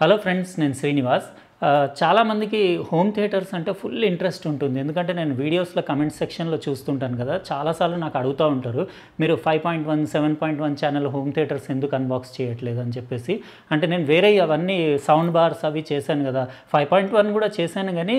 Hello friends నేను శ్రీనివాస్ ఆ, చాలామందికి హోమ్ థియేటర్స్ అంటే ఫుల్ ఇంట్రెస్ట్ ఉంటుంది. ఎందుకంటే నేను వీడియోస్లో కమెంట్ సెక్షన్లో చూస్తుంటాను కదా. చాలాసార్లు నాకు అడుగుతూ ఉంటారు మీరు five point one seven point one channel home theatres ఎందుకు అన్బాక్స్ చేయట్లేదు? అని చెప్పేసి. అంటే నేను వేరే అవన్నీ సౌండ్ బార్స్ అవి చేశాను కదా. ఫైవ్ పాయింట్ వన్ కూడా చేశాను కానీ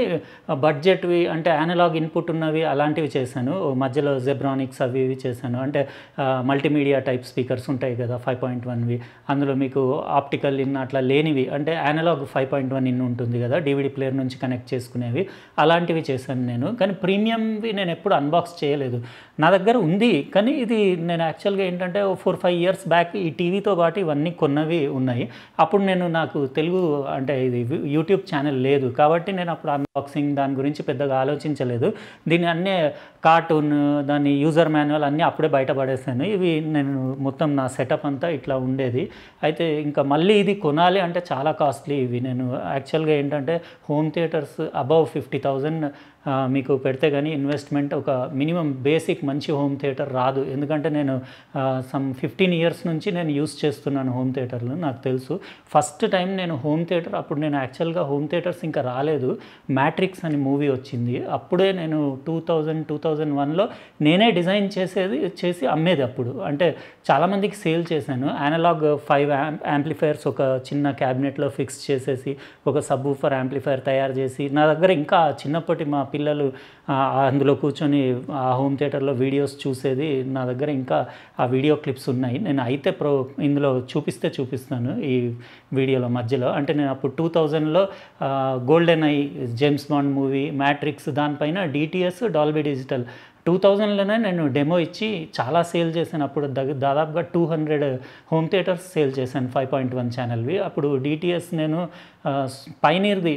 బడ్జెట్వి అంటే యానలాగ్ ఇన్పుట్ ఉన్నవి అలాంటివి చేశాను. మధ్యలో జెబ్రానిక్స్ అవి ఇవి చేశాను. అంటే మల్టీమీడియా టైప్ స్పీకర్స్ ఉంటాయి కదా ఫైవ్ పాయింట్ వన్వి అందులో మీకు ఆప్టికల్ ఇన్ అట్లా లేనివి. అంటే analogue five point one in ఉంటుంది కదా డివిడి ప్లేయర్ నుంచి కనెక్ట్ చేసుకునేవి. అలాంటివి చేశాను నేను. కానీ ప్రీమియంవి నేను ఎప్పుడు అన్బాక్స్ చేయలేదు. నా దగ్గర ఉంది కానీ ఇది నేను యాక్చువల్గా ఏంటంటే ఫోర్ ఫైవ్ ఇయర్స్ బ్యాక్ ఈ టీవీతో పాటు ఇవన్నీ కొన్నవి ఉన్నాయి. అప్పుడు నేను నాకు తెలుగు అంటే ఇది యూట్యూబ్ ఛానల్ లేదు. కాబట్టి నేను అప్పుడు అన్బాక్సింగ్ దాని గురించి పెద్దగా ఆలోచించలేదు. దీని అన్నీ కార్టూన్ దాని యూజర్ మాన్యువల్ అన్నీ అప్పుడే బయటపడేసాను ఇవి నేను మొత్తం నా సెటప్ అంతా ఇట్లా ఉండేది. అయితే ఇంకా మళ్ళీ ఇది కొనాలి అంటే చాలా కాస్ట్లీ ఇవి. నేను యాక్చువల్గా ఏంటంటే home theatres above fifty thousand మీకు పెడితే కానీ ఇన్వెస్ట్మెంట్ ఒక మినిమం బేసిక్ మంచి హోమ్ థియేటర్ రాదు. ఎందుకంటే నేను సమ్ ఫిఫ్టీన్ ఇయర్స్ నుంచి నేను యూస్ చేస్తున్నాను హోమ్ థియేటర్లు నాకు తెలుసు. ఫస్ట్ టైం నేను హోమ్ థియేటర్ అప్పుడు నేను యాక్చువల్గా హోమ్ థియేటర్స్ ఇంకా రాలేదు. మ్యాట్రిక్స్ అని మూవీ వచ్చింది. అప్పుడే నేను టూ థౌజండ్ టూ థౌజండ్ వన్లో నేనే డిజైన్ చేసేది చేసి అమ్మేది అప్పుడు. అంటే చాలామందికి సేల్ చేశాను. అనలాగ్ ఫైవ్ యాంప్లిఫైర్స్ ఒక చిన్న క్యాబినెట్లో ఫిక్స్ చేసేసి ఒక సబ్ ఊఫర్ యాంప్లిఫైర్ తయారు చేసి నా దగ్గర ఇంకా చిన్నప్పటి మా పిల్లలు అందులో కూర్చొని ఆ హోమ్ థియేటర్లో వీడియోస్ చూసేది నా దగ్గర ఇంకా ఆ వీడియో క్లిప్స్ ఉన్నాయి. నేను అయితే ప్రో ఇందులో చూపిస్తే చూపిస్తాను ఈ వీడియోలో మధ్యలో. అంటే నేను అప్పుడు టూ థౌజండ్లో GoldenEye James Bond movie Matrix దానిపైన డిటిఎస్ డాల్బీ డిజిటల్ టూ థౌజండ్లోనే నేను డెమో ఇచ్చి చాలా సేల్ చేశాను. అప్పుడు దగ్గ దాదాపుగా two hundred home theatres sale చేశాను ఫైవ్ పాయింట్ వన్ ఛానల్వి అప్పుడు డిటిఎస్ నేను పైనీర్ది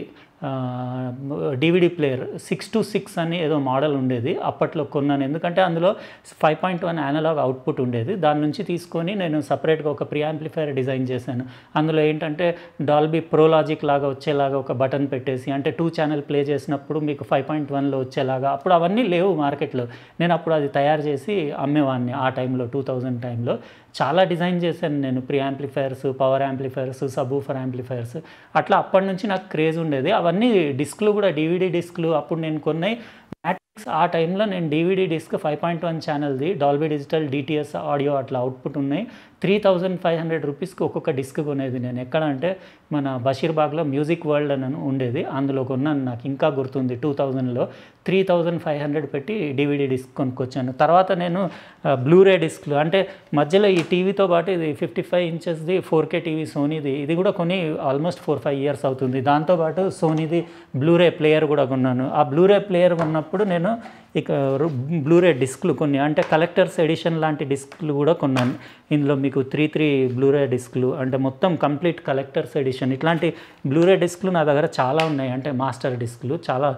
DVD player six two six అని ఏదో మోడల్ ఉండేది అప్పట్లో కొన్నాను. ఎందుకంటే అందులో five point one analogue output ఉండేది. దాని నుంచి తీసుకొని నేను సపరేట్గా ఒక ప్రీ యాంప్లిఫైర్ డిజైన్ చేశాను. అందులో ఏంటంటే డాల్బీ ప్రోలాజిక్ లాగా వచ్చేలాగా ఒక బటన్ పెట్టేసి అంటే టూ ఛానల్ ప్లే చేసినప్పుడు మీకు ఫైవ్ పాయింట్ వన్లో వచ్చేలాగా అప్పుడు అవన్నీ లేవు మార్కెట్లో నేను అప్పుడు అది తయారు చేసి అమ్మేవాడిని ఆ టైంలో టూ థౌజండ్ టైంలో చాలా డిజైన్ చేశాను నేను. Preamplifiers power amplifiers subwoofer amplifiers అట్లా అప్పటి నుంచి నాకు క్రేజ్ ఉండేది. అవన్నీ డిస్క్లు కూడా డివిడీ డిస్క్లు అప్పుడు నేను కొన్నాయి. ఆ టైంలో నేను DVD disc five point one ఛానల్ది Dolby digital DTS audio అట్లా అవుట్పుట్ ఉన్నాయి. త్రీ థౌజండ్ ఫైవ్ హండ్రెడ్ రూపీస్కి ఒక్కొక్క డిస్క్ కొనేది నేను. ఎక్కడ అంటే మన బషీర్బాగ్లో మ్యూజిక్ వరల్డ్ అని ఉండేది. అందులో కొన్నాను నాకు. ఇంకా గుర్తుంది టూ థౌజండ్లో త్రీ థౌజండ్ ఫైవ్ హండ్రెడ్ పెట్టి డివిడి డిస్క్ కొనుక్కొచ్చాను. తర్వాత నేను బ్లూరే డిస్క్లు అంటే మధ్యలో ఈ టీవీతో పాటు ఇది ఫిఫ్టీ ఫైవ్ ఇంచెస్ది ఫోర్ కే టీవీ సోనీది ఇది కూడా కొని ఆల్మోస్ట్ ఫోర్ ఫైవ్ ఇయర్స్ అవుతుంది. దాంతోపాటు సోనీది బ్లూరే ప్లేయర్ కూడా కొన్నాను. ఆ బ్లూరే ప్లేయర్ కొన్నప్పుడు నేను ఇక బ్లూరే డిస్క్లు కొన్ని అంటే కలెక్టర్స్ ఎడిషన్ లాంటి డిస్క్లు కూడా కొన్నాను. ఇందులో మీకు త్రీ త్రీ బ్లూరే డిస్క్లు అంటే మొత్తం కంప్లీట్ కలెక్టర్స్ ఎడిషన్ ఇట్లాంటి బ్లూరే డిస్క్లు నా దగ్గర చాలా ఉన్నాయి. అంటే మాస్టర్ డిస్క్లు చాలా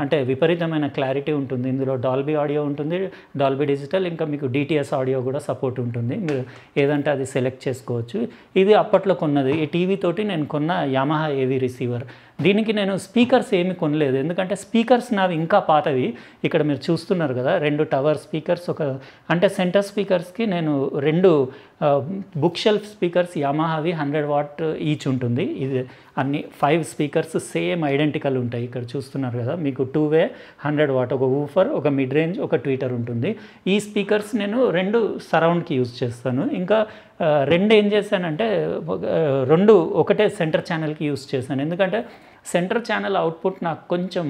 అంటే విపరీతమైన క్లారిటీ ఉంటుంది. ఇందులో డాల్బీ ఆడియో ఉంటుంది డాల్బీ డిజిటల్ ఇంకా మీకు డిటిఎస్ ఆడియో కూడా సపోర్ట్ ఉంటుంది. మీరు ఏదంటే అది సెలెక్ట్ చేసుకోవచ్చు. ఇది అప్పట్లో కొన్నది. ఈ టీవీ తోటి నేను కొన్న యమహా ఏవి రిసీవర్ దీనికి నేను స్పీకర్స్ ఏమి కొనలేదు. ఎందుకంటే స్పీకర్స్ నావి ఇంకా పాతవి. ఇక్కడ మీరు చూస్తున్నారు కదా రెండు టవర్ స్పీకర్స్ ఒక అంటే సెంటర్ స్పీకర్స్కి నేను రెండు బుక్ షెల్ఫ్ స్పీకర్స్ యమహావి హండ్రెడ్ వాట్ ఈచ్ ఉంటుంది. ఇది అన్ని ఫైవ్ స్పీకర్స్ సేమ్ ఐడెంటికల్ ఉంటాయి. ఇక్కడ చూస్తున్నారు కదా మీకు టూ వే హండ్రెడ్ వాట్ ఒక ఊఫర్ ఒక మిడ్ రేంజ్ ఒక ట్వీటర్ ఉంటుంది. ఈ స్పీకర్స్ నేను రెండు సరౌండ్కి యూజ్ చేస్తాను. ఇంకా రెండు ఏం చేశానంటే రెండు ఒకటే సెంటర్ ఛానల్కి యూస్ చేశాను. ఎందుకంటే సెంటర్ ఛానల్ అవుట్పుట్ నాకు కొంచెం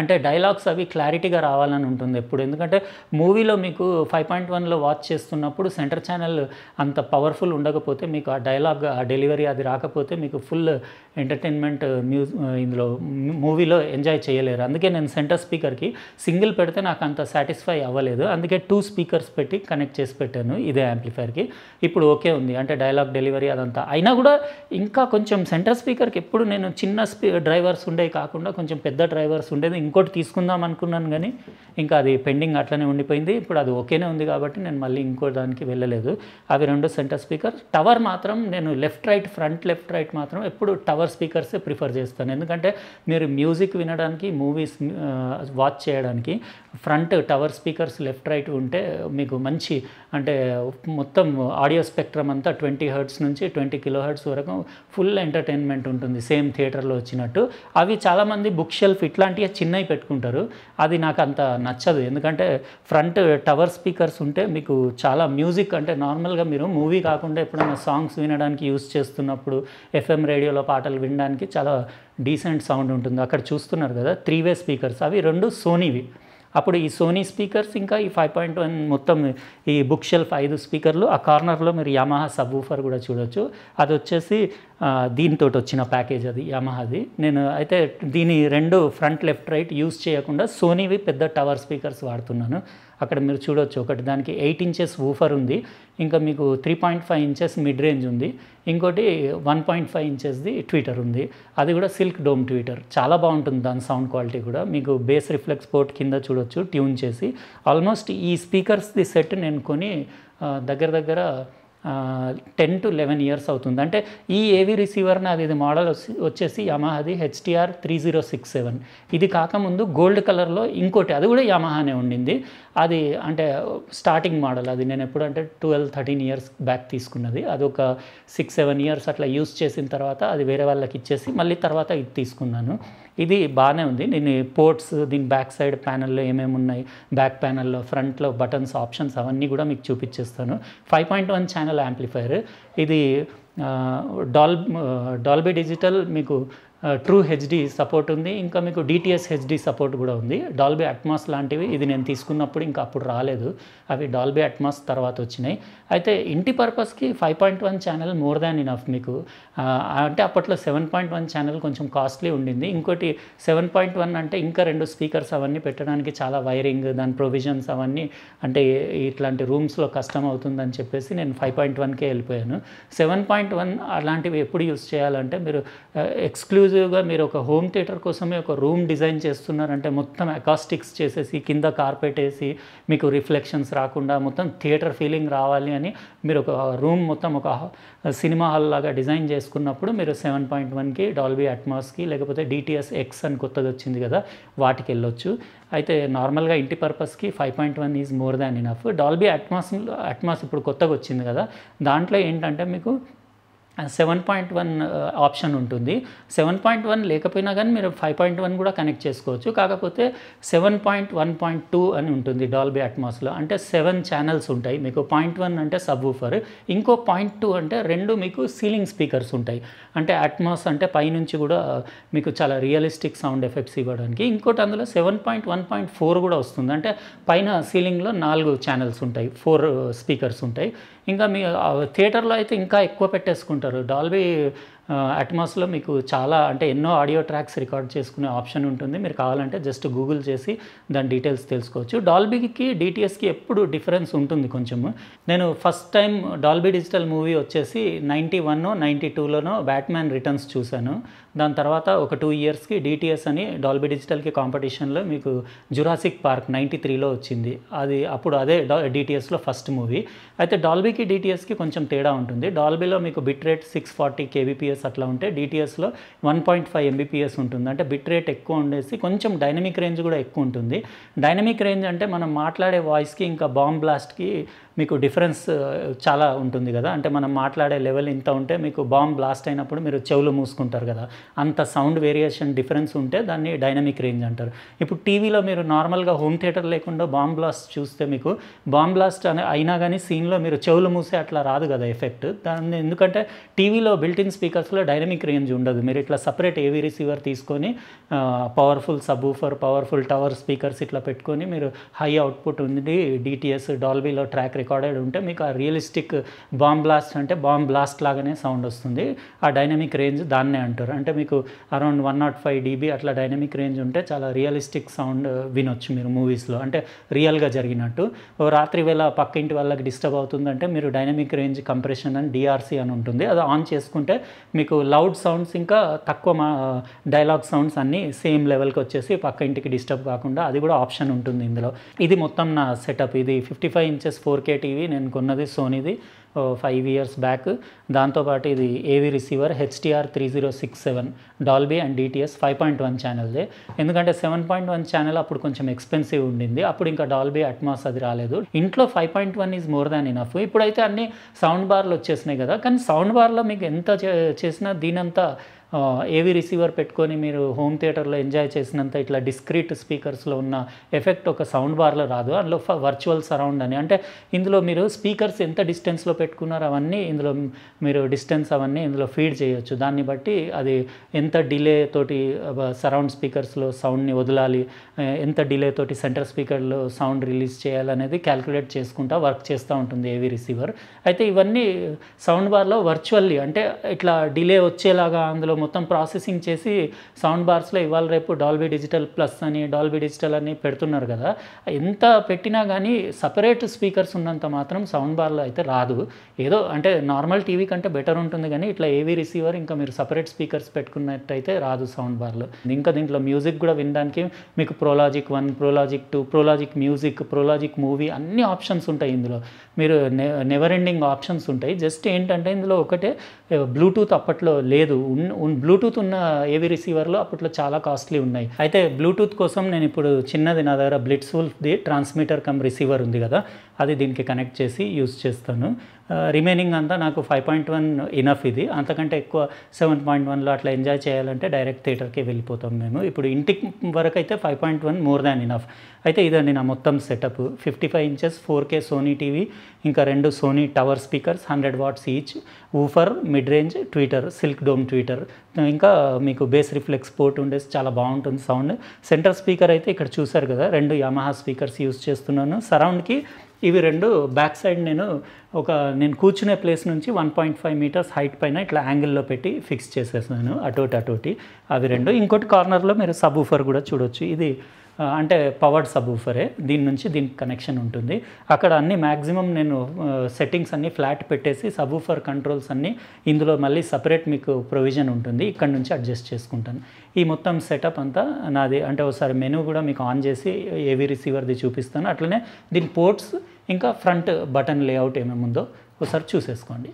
అంటే డైలాగ్స్ అవి క్లారిటీగా రావాలని ఉంటుంది ఎప్పుడు. ఎందుకంటే మూవీలో మీకు ఫైవ్ పాయింట్ వన్లో వాచ్ చేస్తున్నప్పుడు సెంటర్ ఛానల్ అంత పవర్ఫుల్ ఉండకపోతే మీకు ఆ డైలాగ్ ఆ డెలివరీ అది రాకపోతే మీకు ఫుల్ ఎంటర్టైన్మెంట్ మ్యూజ్ ఇందులో మూవీలో ఎంజాయ్ చేయలేరు. అందుకే నేను సెంటర్ స్పీకర్కి సింగిల్ పెడితే నాకు అంత సాటిస్ఫై అవ్వలేదు. అందుకే టూ స్పీకర్స్ పెట్టి కనెక్ట్ చేసి పెట్టాను ఇదే యాంప్లిఫైర్కి ఇప్పుడు ఓకే ఉంది. అంటే డైలాగ్ డెలివరీ అదంతా అయినా కూడా ఇంకా కొంచెం సెంటర్ స్పీకర్కి ఎప్పుడు నేను చిన్న స్పీ డ్రైవర్స్ ఉండేవి కాకుండా కొంచెం పెద్ద డ్రైవర్స్ ఉండేది ఇంకోటి తీసుకుందాం అనుకున్నాను కానీ ఇంకా అది పెండింగ్ అట్లనే ఉండిపోయింది. ఇప్పుడు అది ఓకేనే ఉంది కాబట్టి నేను మళ్ళీ ఇంకో దానికి వెళ్ళలేదు. అవి రెండు సెంటర్ స్పీకర్. టవర్ మాత్రం నేను left right front left right మాత్రం ఎప్పుడు టవర్ స్పీకర్సే ప్రిఫర్ చేస్తాను. ఎందుకంటే మీరు మ్యూజిక్ వినడానికి మూవీస్ వాచ్ చేయడానికి front tower speakers left right ఉంటే మీకు మంచి అంటే మొత్తం ఆడియో స్పెక్ట్రమ్ అంతా ట్వంటీ హర్ట్స్ నుంచి ట్వంటీ కిలో హర్ట్స్ వరకు ఫుల్ ఎంటర్టైన్మెంట్ ఉంటుంది. సేమ్ థియేటర్లో వచ్చినట్టు. అవి చాలామంది బుక్ షెల్ఫ్ ఇట్లాంటివి చిన్నవి పెట్టుకుంటారు. అది నాకు అంత నచ్చదు. ఎందుకంటే ఫ్రంట్ టవర్ స్పీకర్స్ ఉంటే మీకు చాలా మ్యూజిక్ అంటే నార్మల్గా మీరు మూవీ కాకుండా ఎప్పుడైనా సాంగ్స్ వినడానికి యూస్ చేస్తున్నప్పుడు ఎఫ్ఎం రేడియోలో పాటలు వినడానికి చాలా డీసెంట్ సౌండ్ ఉంటుంది. అక్కడ చూస్తున్నారు కదా త్రీ వే స్పీకర్స్. అవి రెండు సోనీవి. అప్పుడు ఈ సోనీ స్పీకర్స్ ఇంకా ఈ ఫైవ్ పాయింట్ వన్ మొత్తం ఈ బుక్ షెల్ఫ్ ఐదు స్పీకర్లు ఆ కార్నర్లో మీరు యమహా సబ్ ఊఫర్ కూడా చూడొచ్చు. అది వచ్చేసి దీంతో వచ్చిన ప్యాకేజ్ అది యమహాది నేను అయితే దీని రెండు ఫ్రంట్ లెఫ్ట్ రైట్ యూస్ చేయకుండా సోనీవి పెద్ద టవర్ స్పీకర్స్ వాడుతున్నాను. అక్కడ మీరు చూడొచ్చు. ఒకటి దానికి ఎయిట్ ఇంచెస్ ఊఫర్ ఉంది. ఇంకా మీకు three point five inches mid range ఉంది. ఇంకోటి వన్ పాయింట్ ఫైవ్ ఇంచెస్ది ట్విటర్ ఉంది. అది కూడా సిల్క్ డోమ్ ట్విటర్ చాలా బాగుంటుంది దాని సౌండ్ క్వాలిటీ కూడా. మీకు బేస్ రిఫ్లెక్స్ పోర్ట్ కింద చూడొచ్చు ట్యూన్ చేసి. ఆల్మోస్ట్ ఈ స్పీకర్స్ది సెట్ నేను కొని దగ్గర దగ్గర టెన్ టు లెవెన్ ఇయర్స్ అవుతుంది. అంటే ఈ ఏవి రిసీవర్ నాది ఇది మోడల్ వచ్చి- వచ్చేసి యమహాది HTR three zero six seven ఇది కాకముందు గోల్డ్ కలర్లో ఇంకోటి అది కూడా యమహానే ఉండింది. అది అంటే స్టార్టింగ్ మోడల్ అది. నేను ఎప్పుడు అంటే ట్వెల్వ్ థర్టీన్ ఇయర్స్ బ్యాక్ తీసుకున్నది. అది ఒక సిక్స్ సెవెన్ ఇయర్స్ అట్లా యూస్ చేసిన తర్వాత అది వేరే వాళ్ళకి ఇచ్చేసి మళ్ళీ తర్వాత ఇది తీసుకున్నాను. ఇది బాగానే ఉంది. నేను పోర్ట్స్ దీని బ్యాక్ సైడ్ ప్యానల్లో ఏమేమి ఉన్నాయి బ్యాక్ ప్యానల్లో ఫ్రంట్లో బటన్స్ ఆప్షన్స్ అవన్నీ కూడా మీకు చూపించేస్తాను. Five point one channel amplifier ఇది డాల్ డాల్బీ డిజిటల్ మీకు ట్రూ హెచ్డి సపోర్ట్ ఉంది. ఇంకా మీకు డిటిఎస్ హెచ్డి సపోర్ట్ కూడా ఉంది. డాల్బీ అట్మాస్ లాంటివి ఇది నేను తీసుకున్నప్పుడు ఇంకా అప్పుడు రాలేదు. అవి డాల్బీ అట్మాస్ తర్వాత వచ్చినాయి. అయితే ఇంటి పర్పస్కి five point one channel more than enough మీకు. అంటే అప్పట్లో సెవెన్ పాయింట్ వన్ ఛానల్ కొంచెం కాస్ట్లీ ఉండింది. ఇంకోటి సెవెన్ పాయింట్ వన్ అంటే ఇంకా రెండు స్పీకర్స్ అవన్నీ పెట్టడానికి చాలా వైరింగ్ దాని ప్రొవిజన్స్ అవన్నీ అంటే ఇట్లాంటి రూమ్స్లో కష్టం అవుతుందని చెప్పేసి నేను ఫైవ్ పాయింట్ వన్కే వెళ్ళిపోయాను. సెవెన్ పాయింట్ వన్ అలాంటివి ఎప్పుడు యూస్ చేయాలంటే మీరు ఎక్స్క్లూజివ్గా మీరు ఒక హోమ్ థియేటర్ కోసమే ఒక రూమ్ డిజైన్ చేస్తున్నారంటే మొత్తం అకాస్టిక్స్ చేసేసి కింద కార్పెట్ వేసి మీకు రిఫ్లెక్షన్స్ రాకుండా మొత్తం థియేటర్ ఫీలింగ్ రావాలి అని మీరు ఒక రూమ్ మొత్తం ఒక సినిమా హాల్ లాగా డిజైన్ చేసుకున్నప్పుడు మీరు సెవెన్ పాయింట్ వన్కి డాల్బీ అట్మాస్కి లేకపోతే డిటిఎస్ ఎక్స్ అని కొత్తది వచ్చింది కదా వాటికి వెళ్ళొచ్చు. అయితే నార్మల్గా ఇంటి పర్పస్కి five point one is more than enough Dolby Atmos Atmos ఇప్పుడు కొత్తగా వచ్చింది కదా దాంట్లో ఏంటంటే మీకు సెవెన్ పాయింట్ వన్ ఆప్షన్ ఉంటుంది. సెవెన్ పాయింట్ వన్ లేకపోయినా కానీ మీరు ఫైవ్ పాయింట్ వన్ కూడా కనెక్ట్ చేసుకోవచ్చు. కాకపోతే seven point one point two అని ఉంటుంది డాల్బీ అట్మాస్లో అంటే సెవెన్ ఛానల్స్ ఉంటాయి. మీకు పాయింట్ వన్ అంటే సబ్ ఊఫర్ ఇంకో పాయింట్ టూ అంటే రెండు మీకు సీలింగ్ స్పీకర్స్ ఉంటాయి. అంటే అట్మాస్ అంటే పైనుంచి కూడా uh, మీకు చాలా రియలిస్టిక్ సౌండ్ ఎఫెక్ట్స్ ఇవ్వడానికి. ఇంకోటి అందులో seven point one point four కూడా వస్తుంది. అంటే పైన సీలింగ్లో నాలుగు ఛానల్స్ ఉంటాయి. ఫోర్ స్పీకర్స్ uh, ఉంటాయి. ఇంకా మీ uh, థియేటర్లో అయితే ఇంకా ఎక్కువ పెట్టేసుకుంటారు డాల్బీ అట్మాస్లో మీకు చాలా అంటే ఎన్నో ఆడియో ట్రాక్స్ రికార్డ్ చేసుకునే ఆప్షన్ ఉంటుంది. మీరు కావాలంటే జస్ట్ గూగుల్ చేసి దాని డీటెయిల్స్ తెలుసుకోవచ్చు. డాల్బీకి డిటిఎస్కి ఎప్పుడు డిఫరెన్స్ ఉంటుంది కొంచెము. నేను first time Dolby digital movie వచ్చేసి నైంటీ వన్ నైంటీ టూలోనో బ్యాట్మ్యాన్ రిటర్న్స్ చూశాను. దాని తర్వాత ఒక టూ ఇయర్స్కి డిటిఎస్ అని డాల్బీ డిజిటల్కి కాంపిటీషన్లో మీకు జురాసిక్ పార్క్ నైంటీ త్రీలో వచ్చింది. అది అప్పుడు అదే డిటిఎస్లో ఫస్ట్ మూవీ. అయితే డాల్బీకి డిటిఎస్కి కొంచెం తేడా ఉంటుంది. డాల్బీలో మీకు bit rate six forty kbps అట్లా ఉంటే డిటిఎస్లో వన్ పాయింట్ ఫైవ్ ఎంబీపీఎస్ ఉంటుంది. అంటే బిట్ రేట్ ఎక్కువ ఉండేసి కొంచెం డైనమిక్ రేంజ్ కూడా ఎక్కువ ఉంటుంది. డైనమిక్ రేంజ్ అంటే మనం మాట్లాడే వాయిస్కి ఇంకా బాంబ్ బ్లాస్ట్కి మీకు డిఫరెన్స్ చాలా ఉంటుంది కదా. అంటే మనం మాట్లాడే లెవెల్ ఇంత ఉంటే మీకు బాంబ్ బ్లాస్ట్ అయినప్పుడు మీరు చెవులు మూసుకుంటారు కదా. అంత సౌండ్ వేరియేషన్ డిఫరెన్స్ ఉంటే దాన్ని డైనమిక్ రేంజ్ అంటారు. ఇప్పుడు టీవీలో మీరు నార్మల్గా హోమ్ థియేటర్ లేకుండా బాంబ్ బ్లాస్ట్ చూస్తే మీకు బాంబ్ బ్లాస్ట్ అనే అయినా కానీ సీన్లో మీరు చెవులు మూసే అట్లా రాదు కదా ఎఫెక్ట్. దాన్ని ఎందుకంటే టీవీలో బిల్టిన్ స్పీకర్స్లో డైనమిక్ రేంజ్ ఉండదు. మీరు ఇట్లా సపరేట్ ఏవీ రిసీవర్ తీసుకొని powerful subwoofer powerful tower speakers ఇట్లా పెట్టుకొని మీరు హై అవుట్పుట్ ఉంది. డిటిఎస్ డాల్బీలో ట్రాక్ రికార్డెడ్ ఉంటే మీకు ఆ రియలిస్టిక్ బాంబ్ బ్లాస్ట్ అంటే బాంబ్ బ్లాస్ట్ లాగానే సౌండ్ వస్తుంది. ఆ డైనమిక్ రేంజ్ దాన్నే అంటారు. అంటే మీకు around one naught five dB అట్లా డైనమిక్ రేంజ్ ఉంటే చాలా రియలిస్టిక్ సౌండ్ వినొచ్చు మీరు మూవీస్లో అంటే రియల్గా జరిగినట్టు. రాత్రి వేళ పక్క ఇంటి వాళ్ళకి డిస్టర్బ్ అవుతుందంటే మీరు డైనమిక్ రేంజ్ కంప్రెషన్ అని డిఆర్సీ అని ఉంటుంది. అది ఆన్ చేసుకుంటే మీకు లౌడ్ సౌండ్స్ ఇంకా తక్కువ మా డైలాగ్ సౌండ్స్ అన్నీ సేమ్ లెవెల్కి వచ్చేసి పక్క ఇంటికి డిస్టర్బ్ కాకుండా అది కూడా ఆప్షన్ ఉంటుంది ఇందులో. ఇది మొత్తం నా సెటప్ ఇది fifty five inches four K TV నేను కొన్నది సోనీది ఫైవ్ ఇయర్స్ బ్యాక్ దాంతోపాటు ఇది AV receiver HTR three zero six seven Dolby and DTS five point one ఛానల్దే ఎందుకంటే సెవెన్ పాయింట్ వన్ ఛానల్ అప్పుడు కొంచెం ఎక్స్పెన్సివ్ ఉండింది. అప్పుడు ఇంకా డాల్బీ అట్మాస్ అది రాలేదు. ఇంట్లో five point one is more than enough ఇప్పుడైతే అన్ని సౌండ్ బార్లు వచ్చేసినాయి కదా. కానీ సౌండ్ బార్లో మీకు ఎంత చేసినా దీనంతా ఏవి రిసీవర్ పెట్టుకొని మీరు హోమ్ థియేటర్లో ఎంజాయ్ చేసినంత ఇట్లా డిస్క్రీట్ స్పీకర్స్లో ఉన్న ఎఫెక్ట్ ఒక సౌండ్ బార్లో రాదు. అందులో వర్చువల్ సరౌండ్ అని. అంటే ఇందులో మీరు స్పీకర్స్ ఎంత డిస్టెన్స్లో పెట్టుకున్నారో అవన్నీ ఇందులో మీరు డిస్టెన్స్ అవన్నీ ఇందులో ఫీడ్ చేయొచ్చు. దాన్ని బట్టి అది ఎంత డిలే తోటి సరౌండ్ స్పీకర్స్లో సౌండ్ని వదలాలి ఎంత డిలే తోటి సెంటర్ స్పీకర్లో సౌండ్ రిలీజ్ చేయాలనేది క్యాల్కులేట్ చేసుకుంటా వర్క్ చేస్తూ ఉంటుంది ఏవి రిసీవర్ అయితే ఇవన్నీ సౌండ్ బార్లో వర్చువల్లీ అంటే ఇట్లా డిలే వచ్చేలాగా అందులో మొత్తం ప్రాసెసింగ్ చేసి సౌండ్ బార్స్లో ఇవాళ రేపు డాల్బీ డిజిటల్ ప్లస్ అని డాల్బీ డిజిటల్ అని పెడుతున్నారు కదా. ఎంత పెట్టినా కానీ సపరేట్ స్పీకర్స్ ఉన్నంత మాత్రం సౌండ్ బార్లో అయితే రాదు. ఏదో అంటే నార్మల్ టీవీ కంటే బెటర్ ఉంటుంది కానీ ఇట్లా ఏవీ రిసీవర్ ఇంకా మీరు సపరేట్ స్పీకర్స్ పెట్టుకున్నట్టయితే రాదు సౌండ్ బార్లో. ఇంకా దీంట్లో మ్యూజిక్ కూడా వినడానికి మీకు ProLogic one ProLogic two ProLogic music ProLogic movie అన్ని ఆప్షన్స్ ఉంటాయి ఇందులో. మీరు నెవర్ ఎండింగ్ ఆప్షన్స్ ఉంటాయి. జస్ట్ ఏంటంటే ఇందులో ఒకటే బ్లూటూత్ అప్పట్లో లేదు. బ్లూటూత్ ఉన్న ఏవి రిసీవర్లు అప్పట్లో చాలా కాస్ట్లీ ఉన్నాయి. అయితే బ్లూటూత్ కోసం నేను ఇప్పుడు చిన్నది నా దగ్గర బ్లిట్స్వుల్ఫ్ది ట్రాన్స్మిటర్ కమ్ రిసీవర్ ఉంది కదా. అది దీనికి కనెక్ట్ చేసి యూస్ చేస్తాను. రిమైనింగ్ అంతా నాకు ఫైవ్ పాయింట్ వన్ ఇనఫ్ ఇది. అంతకంటే ఎక్కువ సెవెన్ పాయింట్ వన్లో అట్లా ఎంజాయ్ చేయాలంటే డైరెక్ట్ థియేటర్కి వెళ్ళిపోతాం మేము. ఇప్పుడు ఇంటికి వరకు అయితే five point one more than enough అయితే ఇదండి నా మొత్తం setup fifty five inches four K Sony TV ఇంకా రెండు Sony tower speakers hundred watts each woofer mid range tweeter silk dome tweeter ఇంకా మీకు బేస్ రిఫ్లెక్స్ పోర్ట్ ఉండేసి చాలా బాగుంటుంది సౌండ్ సెంటర్ స్పీకర్ అయితే ఇక్కడ చూసారు కదా రెండు యమహా స్పీకర్స్ యూస్ చేస్తున్నాను. సరౌండ్కి ఇవి రెండు బ్యాక్ సైడ్ నేను ఒక నేను కూర్చునే ప్లేస్ నుంచి one point five meters height పైన ఇట్లా యాంగిల్లో పెట్టి ఫిక్స్ చేసేసాను అటోటి అటోటి అవి రెండు. ఇంకోటి కార్నర్లో మీరు సబ్ ఊఫర్ కూడా చూడొచ్చు. ఇది అంటే పవర్డ్ సబ్ ఊఫరే దీని నుంచి దీనికి కనెక్షన్ ఉంటుంది. అక్కడ అన్ని మ్యాక్సిమం నేను సెట్టింగ్స్ అన్నీ ఫ్లాట్ పెట్టేసి సబ్ ఊఫర్ కంట్రోల్స్ అన్నీ ఇందులో మళ్ళీ సపరేట్ మీకు ప్రొవిజన్ ఉంటుంది. ఇక్కడ నుంచి అడ్జస్ట్ చేసుకుంటాను. ఈ మొత్తం సెటప్ అంతా నాది అంటే ఒకసారి మెనూ కూడా మీకు ఆన్ చేసి ఏవి రిసీవర్ది చూపిస్తాను. అట్లనే దీని పోర్ట్స్ ఇంకా ఫ్రంట్ బటన్ లేఅవుట్ ఏమేమి ఉందో ఒకసారి చూసేసుకోండి.